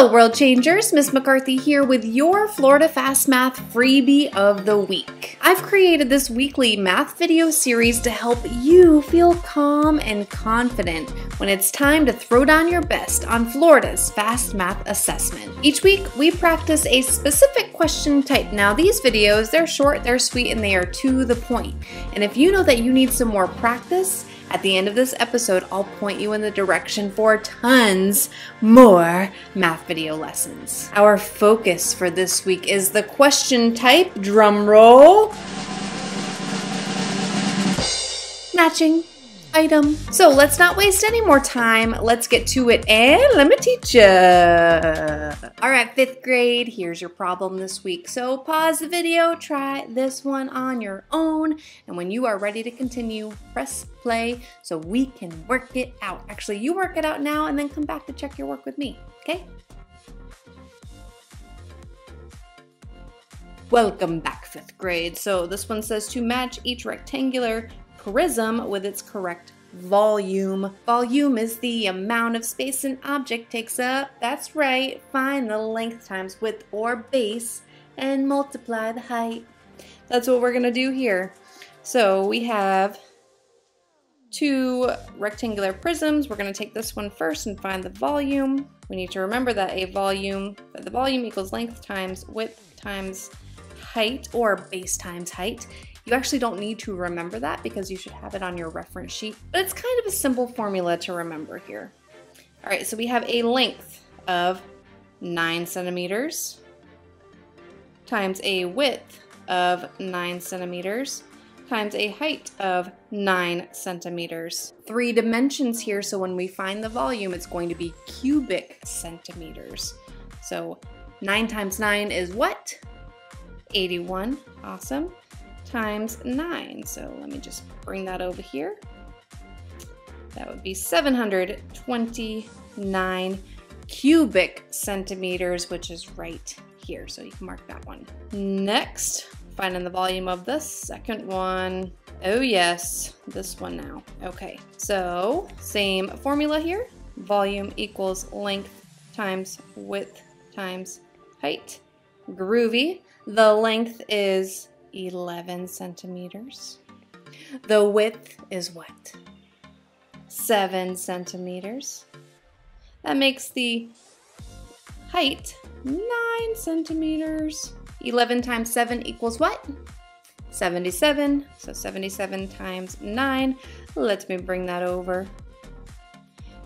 Hello, World Changers! Miss McCarthy here with your Florida Fast Math freebie of the week. I've created this weekly math video series to help you feel calm and confident when it's time to throw down your best on Florida's Fast Math Assessment. Each week, we practice a specific question type. Now, these videos, they're short, they're sweet, and they are to the point. And if you know that you need some more practice, at the end of this episode, I'll point you in the direction for tons more math video lessons. Our focus for this week is the question type, drum roll, matching item. So let's not waste any more time. Let's get to it and let me teach you. All right, fifth grade, here's your problem this week. So pause the video, try this one on your own. And when you are ready to continue, press play so we can work it out. Actually, you work it out now and then come back to check your work with me, okay? Welcome back, fifth grade. So this one says to match each rectangular prism with its correct volume. Volume is the amount of space an object takes up. That's right. Find the length times width or base and multiply the height. That's what we're going to do here. So we have two rectangular prisms. We're going to take this one first and find the volume. We need to remember that a volume, that the volume equals length times width times height or base times height. You actually don't need to remember that because you should have it on your reference sheet, but it's kind of a simple formula to remember here. All right, so we have a length of nine centimeters times a width of nine centimeters times a height of 9 centimeters. Three dimensions here, so when we find the volume, it's going to be cubic centimeters. So 9 times 9 is what? 81. Awesome times 9. So let me just bring that over here. That would be 729 cubic centimeters, which is right here. So you can mark that one. Next, finding the volume of the second one. Oh yes, this one now. Okay, so same formula here. Volume equals length times width times height. Groovy. The length is 11 centimeters. The width is what? 7 centimeters. That makes the height 9 centimeters. 11 times 7 equals what? 77. So 77 times 9. Let me bring that over.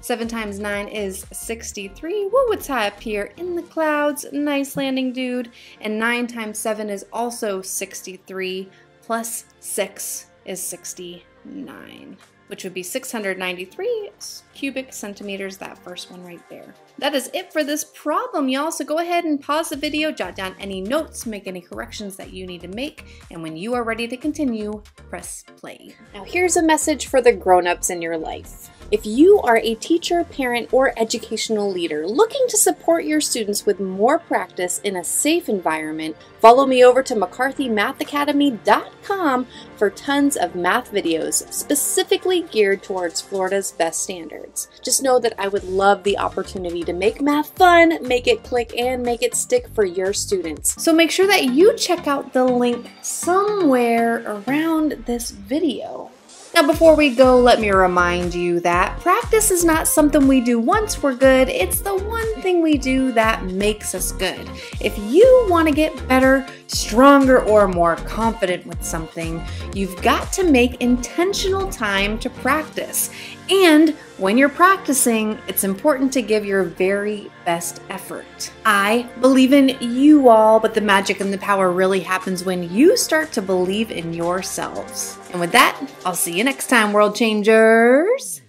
7 times 9 is 63. Woo, it's high up here in the clouds. Nice landing, dude. And 9 times 7 is also 63. Plus 6 is 69 which would be 693 cubic centimeters, that first one right there. That is it for this problem, y'all. So go ahead and pause the video, jot down any notes, make any corrections that you need to make, and when you are ready to continue, press play. Now here's a message for the grown-ups in your life. If you are a teacher, parent, or educational leader looking to support your students with more practice in a safe environment, follow me over to mccarthymathacademy.com for tons of math videos specifically geared towards Florida's best standards. Just know that I would love the opportunity to make math fun, make it click, and make it stick for your students. So make sure that you check out the link somewhere around this video. Now before we go, let me remind you that practice is not something we do once we're good, it's the one thing we do that makes us good. If you want to get better, stronger, or more confident with something, you've got to make intentional time to practice. And when you're practicing, it's important to give your very best effort. I believe in you all, but the magic and the power really happens when you start to believe in yourselves. And with that, I'll see you next time, World Changers.